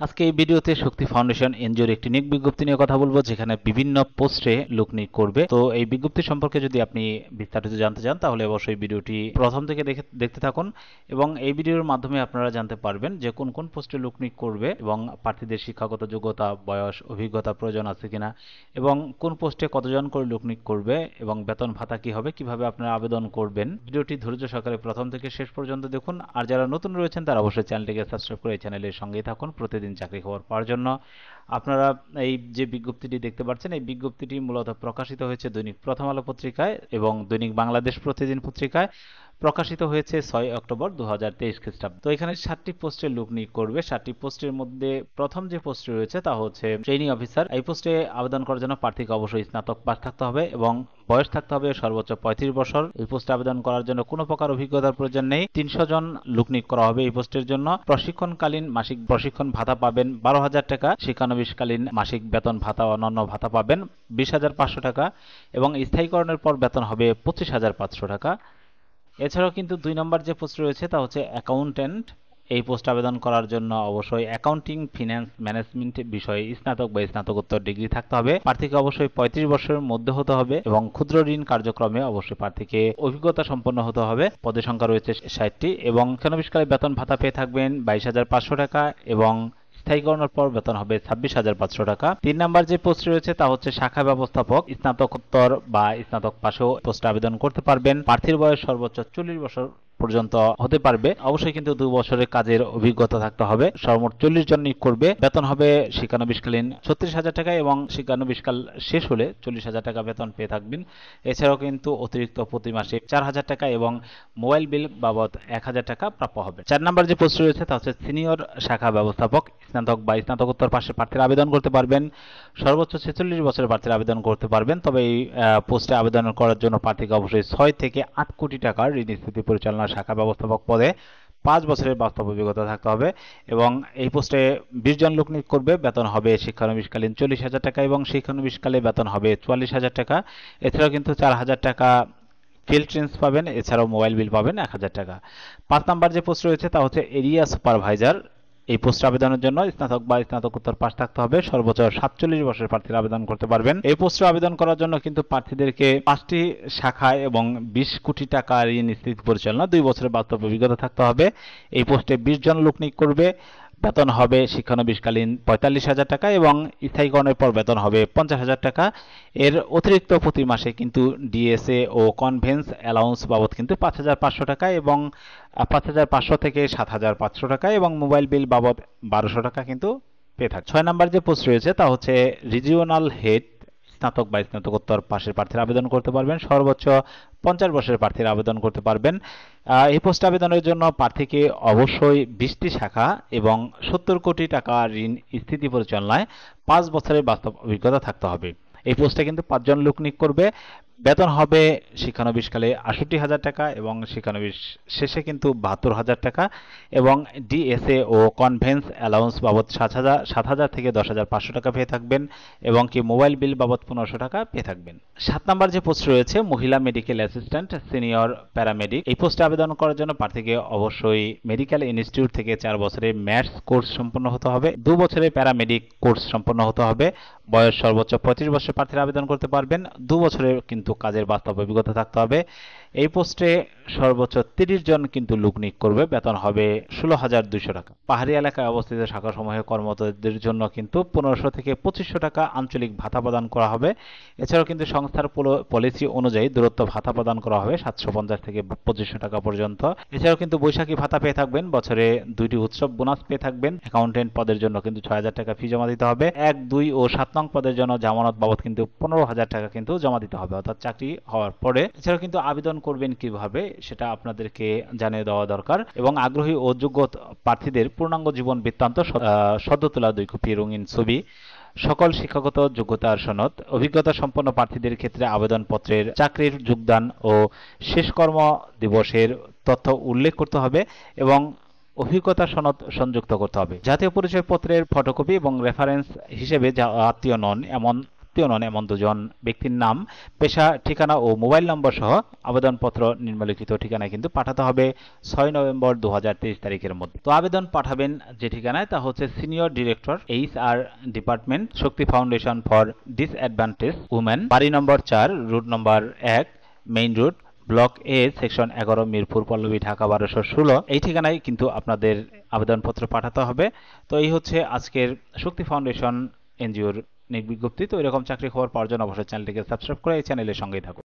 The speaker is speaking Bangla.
আজকে এই ভিডিওতে শক্তি ফাউন্ডেশন এনজিওর একটি নিয়োগ বিজ্ঞপ্তি নিয়ে কথা বলব, যেখানে বিভিন্ন পোস্টে লোক নিয়োগ করবে। তো এই বিজ্ঞপ্তি সম্পর্কে যদি আপনি বিস্তারিত জানতে চান, তাহলে অবশ্যই ভিডিওটি প্রথম থেকে দেখে, দেখতে থাকুন এবং এই ভিডিওর মাধ্যমে আপনারা জানতে পারবেন যে কোন কোন পোস্টে লোক নিয়োগ করবে এবং প্রার্থীদের শিক্ষাগত যোগ্যতা, বয়স, অভিজ্ঞতা প্রয়োজন আছে কিনা এবং কোন পোস্টে কতজন করে লোক নিয়োগ করবে এবং বেতন ভাতা কি হবে, কীভাবে আপনারা আবেদন করবেন। ভিডিওটি ধৈর্য সহকারে প্রথম থেকে শেষ পর্যন্ত দেখুন। আর যারা নতুন রয়েছেন, তারা অবশ্যই চ্যানেলটিকে সাবস্ক্রাইব করে চ্যানেলের সঙ্গেই থাকুন। প্রতিদিন প্রতিদিন চাকরি খবর পাওয়ার জন্য। আপনারা এই যে বিজ্ঞপ্তিটি দেখতে পাচ্ছেন, এই বিজ্ঞপ্তিটি মূলত প্রকাশিত হয়েছে দৈনিক প্রথম আলো পত্রিকায় এবং দৈনিক বাংলাদেশ প্রতিদিন পত্রিকায় প্রকাশিত হয়েছে ছয় অক্টোবর দু হাজার তেইশ খ্রিস্টাব্দ। তো এখানে সাতটি পোস্টে লোক নিয়োগ করবে। সাতটি পোস্টের মধ্যে প্রথম যে পোস্টে রয়েছে তা হচ্ছে ট্রেনিং অফিসার। এই পোস্টে আবেদন করার জন্য প্রার্থীকে অবশ্যই স্নাতক পাস থাকতে হবে এবং বয়স থাকতে হবে সর্বোচ্চ পঁয়ত্রিশ বছর। এই পোস্টে আবেদন করার জন্য কোনো প্রকার অভিজ্ঞতার প্রয়োজন নেই। তিনশো জন লোক নিয়োগ করা হবে এই পোস্টের জন্য। প্রশিক্ষণকালীন মাসিক প্রশিক্ষণ ভাতা পাবেন বারো হাজার টাকা, শিক্ষানবিশকালীন মাসিক বেতন ভাতা অন্যান্য ভাতা পাবেন বিশ হাজার পাঁচশো টাকা এবং স্থায়ীকরণের পর বেতন হবে পঁচিশ হাজার পাঁচশো টাকা। এছাড়াও কিন্তু দুই নম্বর যে পোস্ট রয়েছে তা হচ্ছে অ্যাকাউন্ট্যান্ট। এই পোস্ট আবেদন করার জন্য অবশ্যই অ্যাকাউন্টিং ফিন্যান্স ম্যানেজমেন্ট বিষয়ে স্নাতক বা স্নাতকোত্তর ডিগ্রি থাকতে হবে। প্রার্থীকে অবশ্যই পঁয়ত্রিশ বছরের মধ্যে হতে হবে এবং ক্ষুদ্র ঋণ কার্যক্রমে অবশ্যই প্রার্থীকে অভিজ্ঞতা সম্পন্ন হতে হবে। পদের সংখ্যা রয়েছে ষাটটি এবং শিক্ষানবিষ্কালে বেতন ভাতা পেয়ে থাকবেন বাইশ হাজার পাঁচশো টাকা এবং স্থায়ীকরণের পর বেতন হবে ছাব্বিশ হাজার পাঁচশো টাকা। তিন নাম্বার যে পোস্ট রয়েছে তা হচ্ছে শাখা ব্যবস্থাপক, স্নাতকোত্তর বা স্নাতক পাশেও পোস্টে আবেদন করতে পারবেন। প্রার্থীর বয়স সর্বোচ্চ চল্লিশ বছর পর্যন্ত হতে পারবে। অবশ্যই কিন্তু দু বছরের কাজের অভিজ্ঞতা থাকতে হবে। সর্বমোট চল্লিশ জন নিয়োগ করবে। বেতন হবে শিক্ষানবিশকালীন ছত্রিশ হাজার টাকা এবং শিক্ষানবিশকাল শেষ হলে চল্লিশ হাজার টাকা বেতন পেয়ে থাকবেন। এছাড়াও কিন্তু অতিরিক্ত প্রতি মাসে চার হাজার টাকা এবং মোবাইল বিল বাবদ এক হাজার টাকা প্রাপ্য হবে। চার নাম্বার যে পোস্ট রয়েছে তা হচ্ছে সিনিয়র শাখা ব্যবস্থাপক, স্নাতক বা স্নাতকোত্তর পাশে প্রার্থীর আবেদন করতে পারবেন। সর্বোচ্চ ছেচল্লিশ বছরের প্রার্থীর আবেদন করতে পারবেন। তবে এই পোস্টে আবেদন করার জন্য প্রার্থীকে অবশ্যই ছয় থেকে আট কোটি টাকার ঋণ স্থিতি পরিচালনা শাখা ব্যবস্থাপক পদে পাঁচ বছরের বাস্তব অভিজ্ঞতা থাকতে হবে এবং এই পোস্টে বিশ জন লোক নিয়োগ করবে, বেতন হবে শিক্ষানবিশকালীন চল্লিশ হাজার টাকা এবং শিক্ষানবিশকালে বেতন হবে চুয়াল্লিশ হাজার টাকা। এছাড়াও কিন্তু চার হাজার টাকা ফিল্ড ট্রেন্স পাবেন, এছাড়াও মোবাইল বিল পাবেন এক হাজার টাকা। পাঁচ নাম্বার যে পোস্ট রয়েছে তা হচ্ছে এরিয়া সুপারভাইজার এই পোস্ট আবেদনের জন্য স্নাতক বা স্নাতকোত্তর পাশ থাকতে হবে। সর্বোচ্চ সাতচল্লিশ বছরের প্রার্থীরা আবেদন করতে পারবেন। এই পোস্টে আবেদন করার জন্য কিন্তু প্রার্থীদেরকে পাঁচটি শাখায় এবং বিশ কোটি টাকা ঋণ স্থিতি পরিচালনা দুই বছরের বাস্তব অভিজ্ঞতা থাকতে হবে। এই পোস্টে বিশ জন লোক নিয়োগ করবে। বেতন হবে শিক্ষানবিশকালীন পঁয়তাল্লিশ হাজার টাকা এবং স্থায়ীকরণের পর বেতন হবে পঞ্চাশ হাজার টাকা। এর অতিরিক্ত প্রতি মাসে কিন্তু ডিএসএ ও কনভেন্স অ্যালাউন্স বাবদ কিন্তু পাঁচ হাজার পাঁচশো টাকা এবং পাঁচ হাজার পাঁচশো থেকে সাত হাজার পাঁচশো টাকা এবং মোবাইল বিল বাবদ বারোশো টাকা কিন্তু পেয়ে থাকে ছয় নাম্বার যে পোস্ট রয়েছে তা হচ্ছে রিজিওনাল হেড স্নাতক বা স্নাতকোত্তর পাশের প্রার্থীর আবেদন করতে পারবেন। সর্বোচ্চ পঞ্চাশ বছরের প্রার্থীর আবেদন করতে পারবেন। এই পোস্ট আবেদনের জন্য প্রার্থীকে অবশ্যই বিশটি শাখা এবং সত্তর কোটি টাকা ঋণ স্থিতি পরিচালনায় পাঁচ বছরের বাস্তব অভিজ্ঞতা থাকতে হবে। এই পোস্টে কিন্তু পাঁচজন লোক নিয়োগ করবে। বেতন হবে শিক্ষানবিশকালে আষট্টি হাজার টাকা এবং শিক্ষানবিশ শেষে কিন্তু বাহাত্তর হাজার টাকা এবং ডিএসএ ও কনভেন্স অ্যালাউন্স বাবদ সাত হাজার সাত হাজার থেকে দশ হাজার পাঁচশো টাকা পেয়ে থাকবেন এবং কি মোবাইল বিল বাবদ পনেরোশো টাকা পেয়ে থাকবেন। সাত নম্বর যে পোস্ট রয়েছে, মহিলা মেডিকেল অ্যাসিস্ট্যান্ট, সিনিয়র প্যারামেডিক, এই পোস্টে আবেদন করার জন্য প্রার্থীকে অবশ্যই মেডিকেল ইনস্টিটিউট থেকে চার বছরের ম্যাথস কোর্স সম্পন্ন হতে হবে, দু বছরের প্যারামেডিক কোর্স সম্পন্ন হতে হবে, বয়স সর্বোচ্চ পঁচিশ বছর প্রার্থীরা আবেদন করতে পারবেন, দু বছরের কিন্তু কাজের বাস্তব অভিজ্ঞতা থাকতে হবে। এই পোস্টে সর্বোচ্চ তিরিশ জন কিন্তু লোক নিয়োগ করবে। বেতন হবে ষোলো হাজার দুইশো টাকা। পাহাড়ি এলাকায় অবস্থিত শাখা সমূহে কর্মরতদের জন্য কিন্তু পনেরোশো থেকে পঁচিশশো টাকা আঞ্চলিক ভাতা প্রদান করা হবে। এছাড়াও কিন্তু সংস্থার পলিসি অনুযায়ী দূরত্ব ভাতা প্রদান করা হবে সাতশো পঞ্চাশ থেকে পঁচিশশো টাকা পর্যন্ত। এছাড়াও কিন্তু বৈশাখী ভাতা পেয়ে থাকবেন। বছরে দুইটি উৎসব বোনাস পেয়ে থাকবেন। অ্যাকাউন্টেন্ট পদের জন্য কিন্তু ছয় হাজার টাকা ফি জমা দিতে হবে। এক, দুই ও সাত নং পদের জন্য জামানত বাবদ কিন্তু পনেরো হাজার টাকা কিন্তু জমা দিতে হবে। অর্থাৎ চাকরি হওয়ার পরে। এছাড়াও কিন্তু আবেদন করবেন কীভাবে সেটা আপনাদেরকে জানিয়ে দেওয়া দরকার এবং আগ্রহী ও যোগ্য প্রার্থীদের পূর্ণাঙ্গ জীবন বৃত্তান্ত সদ্য তোলা দুই কপি রঙিন ছবি, সকল শিক্ষাগত যোগ্যতার সনদ, অভিজ্ঞতা সম্পন্ন প্রার্থীদের ক্ষেত্রে আবেদনপত্রের চাকরির যোগদান ও শেষ কর্ম দিবসের তথ্য উল্লেখ করতে হবে এবং অভিজ্ঞতা সনদ সংযুক্ত করতে হবে। জাতীয় পরিচয় পত্রের ফটোকপি এবং রেফারেন্স হিসেবে আত্মীয় নন, এমন আত্মীয় নন এমন দুজন ব্যক্তির নাম। পেশা, ঠিকানা ও মোবাইল নম্বর সহ আবেদনপত্র নিম্নলিখিত ঠিকানায় কিন্তু পাঠাতে হবে ছয় নভেম্বর দুহাজার তেইশ তারিখের মধ্যে। তো আবেদন পাঠাবেন যে ঠিকানায় তা হচ্ছে senior director H R department Shakti foundation for disadvantage women, বাড়ি নম্বর চার, রুট নম্বর এক, main route, block A, section এগারো, মিরপুর, পল্লবী, ঢাকা, বারোশো ষোলো। এই ঠিকানায় কিন্তু আপনাদের আবেদনপত্র পাঠাতে হবে। তো এই হচ্ছে আজকের শক্তি ফাউন্ডেশন এনজিওর নিয়োগ বিজ্ঞপ্তি তো এরকম চাকরি খবর পাওয়ার জন্য অবশ্যই চ্যানেলটিকে সাবস্ক্রাইব করে এই চ্যানেলের সঙ্গেই থাকুন।